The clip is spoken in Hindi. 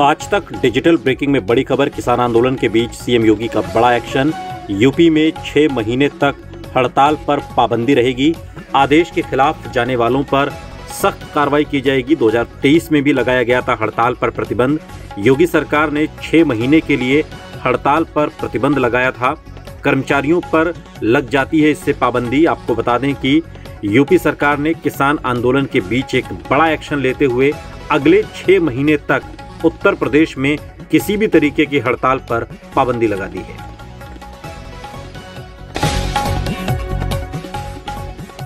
आज तक डिजिटल ब्रेकिंग में बड़ी खबर, किसान आंदोलन के बीच सीएम योगी का बड़ा एक्शन। यूपी में छह महीने तक हड़ताल पर पाबंदी रहेगी। आदेश के खिलाफ जाने वालों पर सख्त कार्रवाई की जाएगी। 2023 में भी लगाया गया था हड़ताल पर प्रतिबंध। योगी सरकार ने छह महीने के लिए हड़ताल पर प्रतिबंध लगाया था। कर्मचारियों पर लग जाती है इससे पाबंदी। आपको बता दें कि यूपी सरकार ने किसान आंदोलन के बीच एक बड़ा एक्शन लेते हुए अगले छह महीने तक उत्तर प्रदेश में किसी भी तरीके की हड़ताल पर पाबंदी लगा दी है।